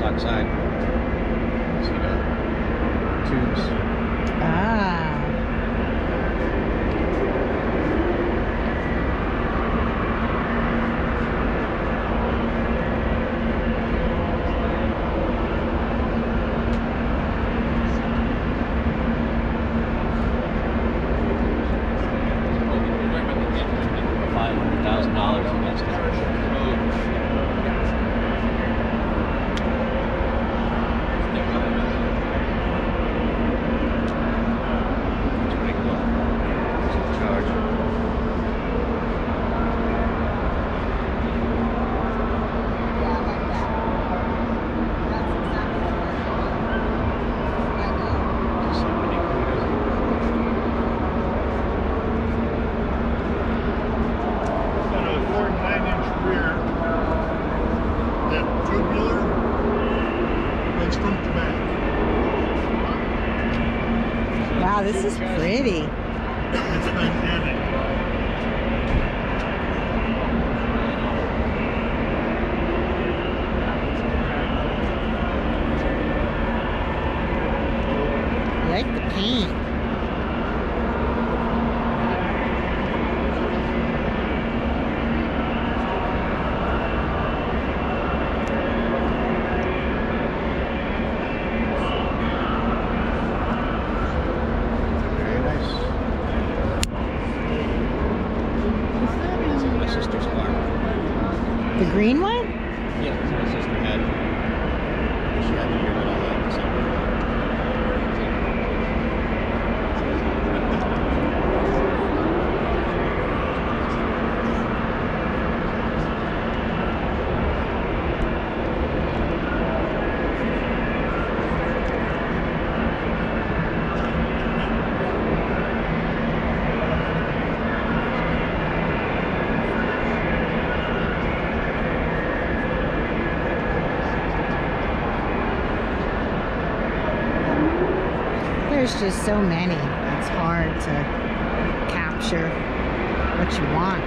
outside. See the tubes. Ah. Five hundred thousand dollars against it. Back. Wow, this is pretty. It's like the paint. Very nice. This is my sister's car. The green one? There's just so many. It's hard to capture what you want.